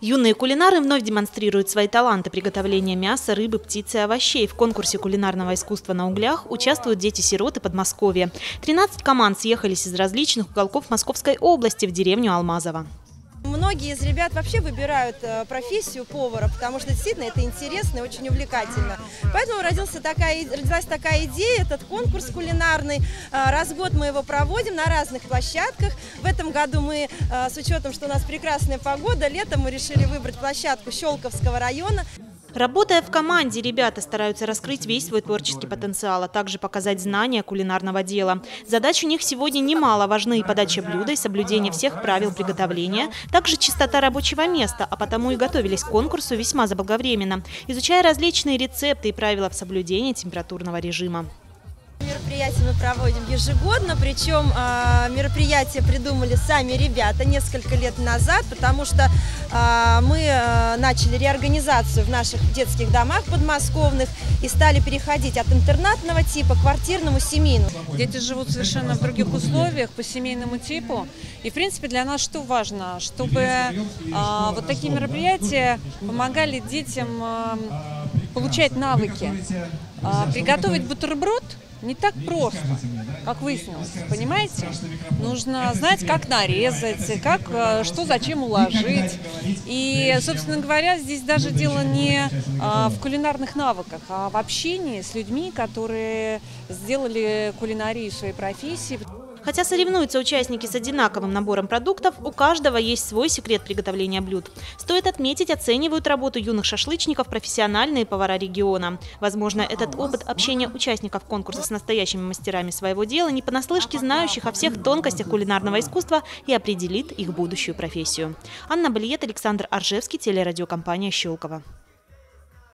Юные кулинары вновь демонстрируют свои таланты приготовления мяса, рыбы, птицы и овощей. В конкурсе кулинарного искусства на углях участвуют дети-сироты Подмосковья. 13 команд съехались из различных уголков Московской области в деревню Алмазово. Многие из ребят вообще выбирают э, профессию повара, потому что действительно это интересно и очень увлекательно. Поэтому родился такая, родилась такая идея, этот конкурс кулинарный. Э, раз в год мы его проводим на разных площадках. В этом году мы, э, с учетом, что у нас прекрасная погода, летом мы решили выбрать площадку Щелковского района. Работая в команде, ребята стараются раскрыть весь свой творческий потенциал, а также показать знания кулинарного дела. Задач у них сегодня немало. Важны и подача блюда, и соблюдение всех правил приготовления, также чистота рабочего места, а потому и готовились к конкурсу весьма заблаговременно, изучая различные рецепты и правила в соблюдении температурного режима. Мероприятие мы проводим ежегодно, причем э, мероприятие придумали сами ребята несколько лет назад, потому что э, мы начали реорганизацию в наших детских домах подмосковных и стали переходить от интернатного типа к квартирному семейному. Дети живут совершенно в других условиях по семейному типу. И, в принципе, для нас что важно? Чтобы э, вот такие мероприятия помогали детям э, получать навыки. Э, приготовить бутерброд – не так просто, как выяснилось, понимаете? Нужно знать, как нарезать, как, э, что зачем уложить. И, собственно говоря, здесь даже дело не а, в кулинарных навыках, а в общении с людьми, которые сделали кулинарию своей профессией. Хотя соревнуются участники с одинаковым набором продуктов, у каждого есть свой секрет приготовления блюд. Стоит отметить, оценивают работу юных шашлычников профессиональные повара региона. Возможно, этот опыт общения участников конкурса с настоящими мастерами своего дела не понаслышке знающих о всех тонкостях кулинарного искусства и определит их будущую профессию. Анна Балиет, Александр Аржевский, телерадиокомпания «Щелково».